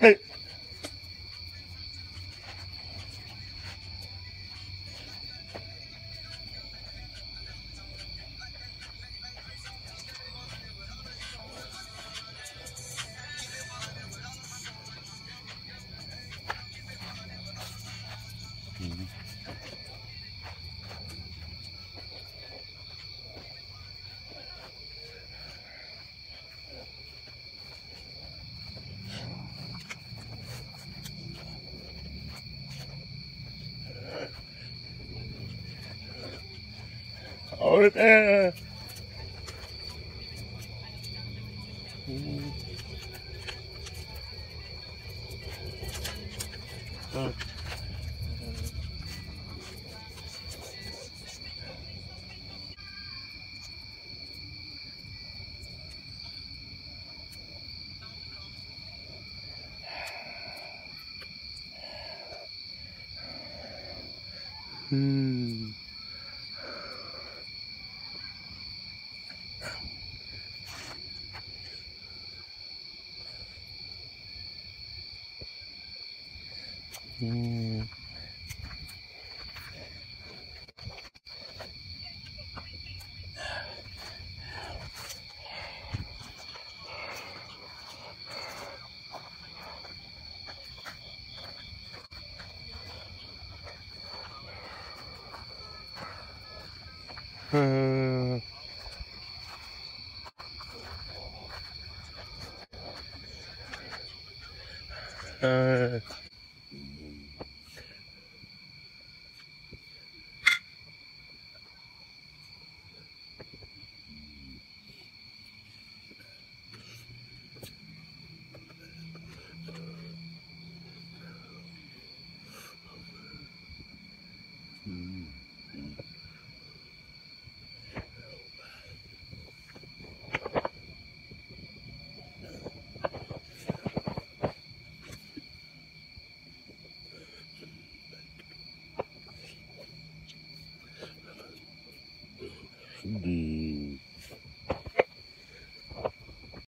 đây over there. Hmm. 嗯。嗯。嗯。う